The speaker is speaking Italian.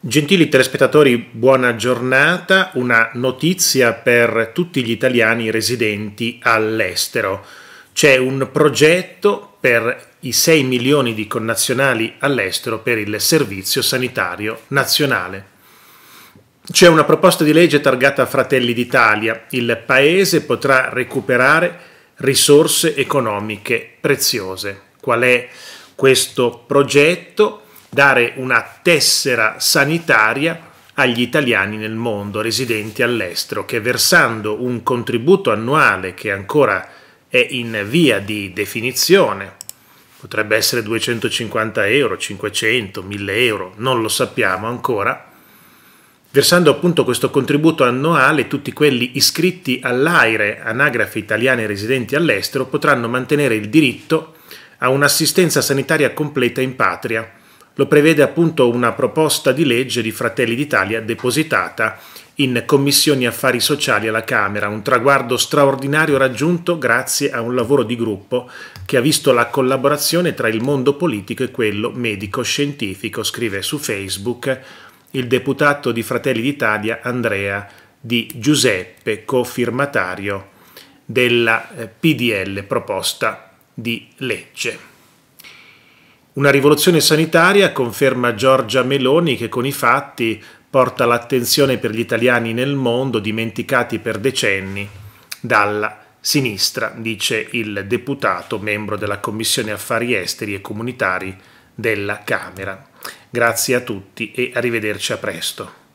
Gentili telespettatori, buona giornata. Una notizia per tutti gli italiani residenti all'estero. C'è un progetto per i 6 milioni di connazionali all'estero per il Servizio Sanitario Nazionale. C'è una proposta di legge targata Fratelli d'Italia. Il Paese potrà recuperare risorse economiche preziose. Qual è questo progetto? Dare una tessera sanitaria agli italiani nel mondo residenti all'estero che versando un contributo annuale che ancora è in via di definizione, potrebbe essere 250 euro, 500, 1000 euro, non lo sappiamo ancora, versando appunto questo contributo annuale tutti quelli iscritti all'AIRE, Anagrafe Italiane Residenti all'Estero, potranno mantenere il diritto a un'assistenza sanitaria completa in patria, lo prevede appunto una proposta di legge di Fratelli d'Italia depositata in Commissioni Affari Sociali alla Camera, un traguardo straordinario raggiunto grazie a un lavoro di gruppo che ha visto la collaborazione tra il mondo politico e quello medico-scientifico, scrive su Facebook il deputato di Fratelli d'Italia Andrea Di Giuseppe, cofirmatario della eh, PDL proposta di legge. Una rivoluzione sanitaria, conferma Giorgia Meloni, che con i fatti porta l'attenzione per gli italiani nel mondo dimenticati per decenni dalla sinistra, dice il deputato membro della Commissione Affari Esteri e Comunitari della Camera. Grazie a tutti e arrivederci a presto.